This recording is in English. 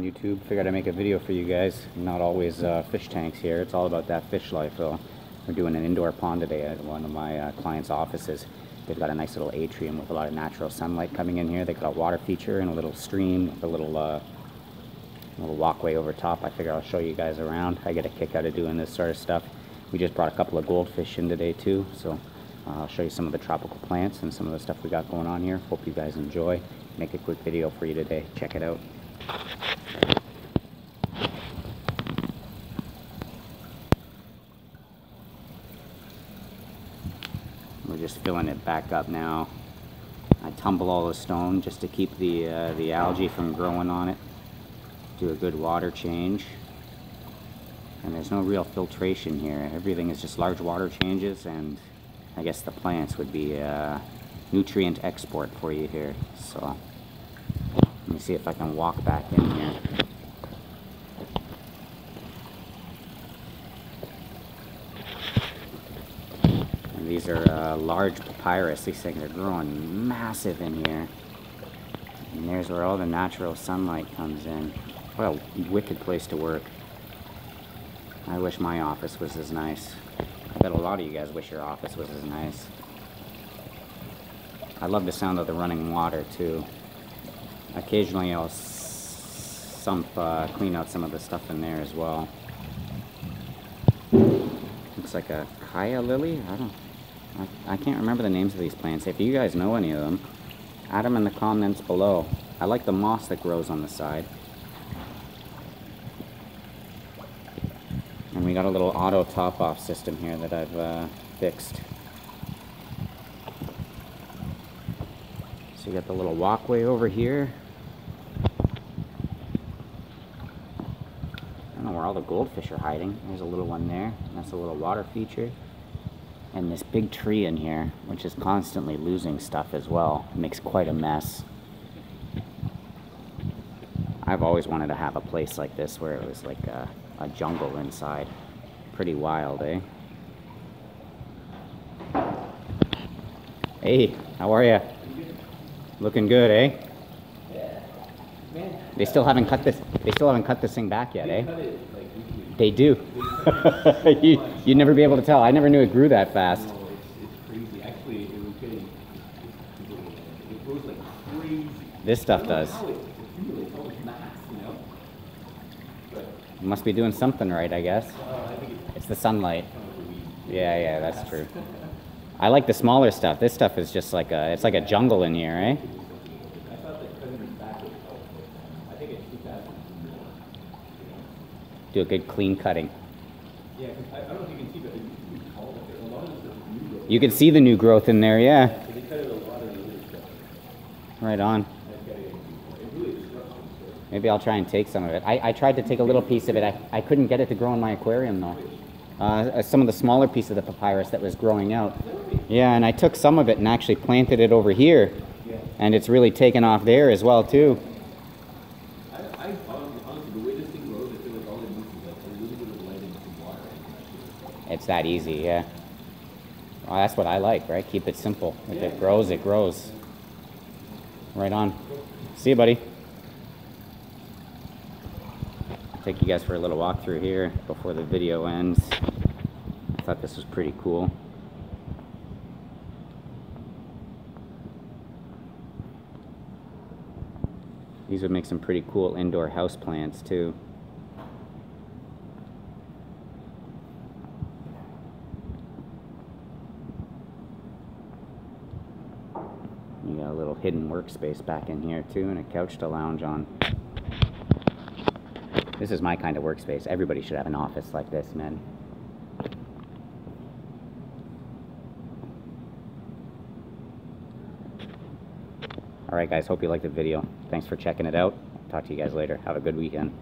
on YouTube. Figured I'd make a video for you guys. Not always uh, fish tanks here. It's all about that fish life though. We're doing an indoor pond today at one of my uh, clients' offices. They've got a nice little atrium with a lot of natural sunlight coming in here. They've got a water feature and a little stream with a little uh, little walkway over top. I figure I'll show you guys around. I get a kick out of doing this sort of stuff. We just brought a couple of goldfish in today too, so uh, I'll show you some of the tropical plants and some of the stuff we got going on here. Hope you guys enjoy. Make a quick video for you today. Check it out. We're just filling it back up now. I tumble all the stone just to keep the, uh, the algae from growing on it. Do a good water change. And there's no real filtration here. Everything is just large water changes and I guess the plants would be a nutrient export for you here. So let me see if I can walk back in here. And these are uh, large papyrus. These things are growing massive in here. And there's where all the natural sunlight comes in. What a wicked place to work. I wish my office was as nice. I bet a lot of you guys wish your office was as nice. I love the sound of the running water too. Occasionally I'll sump, uh, clean out some of the stuff in there as well. Looks like a calla lily? I don't, I, I can't remember the names of these plants. If you guys know any of them, add them in the comments below. I like the moss that grows on the side. And we got a little auto top-off system here that I've uh, fixed. So you got the little walkway over here. I don't know where all the goldfish are hiding. There's a little one there. That's a little water feature. And this big tree in here, which is constantly losing stuff as well. It makes quite a mess. I've always wanted to have a place like this where it was like a, a jungle inside. Pretty wild, eh? Hey, how are you? Looking good, eh? They still haven't cut this. They still haven't cut this thing back yet, eh? They do. you you'd never be able to tell. I never knew it grew that fast. No, it's, it's crazy. Actually, it was getting, it grows like crazy. This stuff I don't know does. it all mass, you know? But, Must be doing something right, I guess. uh, I think it's the sunlight. kind of a weed. Yeah, yeah, that's true. I like the smaller stuff. This stuff is just like a, it's like a jungle in here, eh? I thought that cutting it back was helpful. I think it's too fast. Do a good clean cutting. Yeah, I, I don't know if you can see, but it used to be tall, a lot of this is new growth. You can see the new growth in there, yeah. So they cut it a lot of the stuff. Right on. That's got it, it really disrupts them, so. Maybe I'll try and take some of it. I, I tried to take a little piece of it. I, I couldn't get it to grow in my aquarium though. Uh, some of the smaller piece of the papyrus that was growing out. Yeah, and I took some of it and actually planted it over here. And it's really taken off there as well too. I, I found, honestly, the way this thing grows, I feel like all it needs is like a little bit of light and some water. and that's it. It's that easy, yeah. Well, that's what I like, right? Keep it simple. If it grows, it grows. Right on. See you, buddy. Take you guys for a little walk through here before the video ends. I thought this was pretty cool. These would make some pretty cool indoor house plants too. You got a little hidden workspace back in here too, and a couch to lounge on. This is my kind of workspace. Everybody should have an office like this, man. Alright guys, hope you liked the video. Thanks for checking it out. Talk to you guys later. Have a good weekend.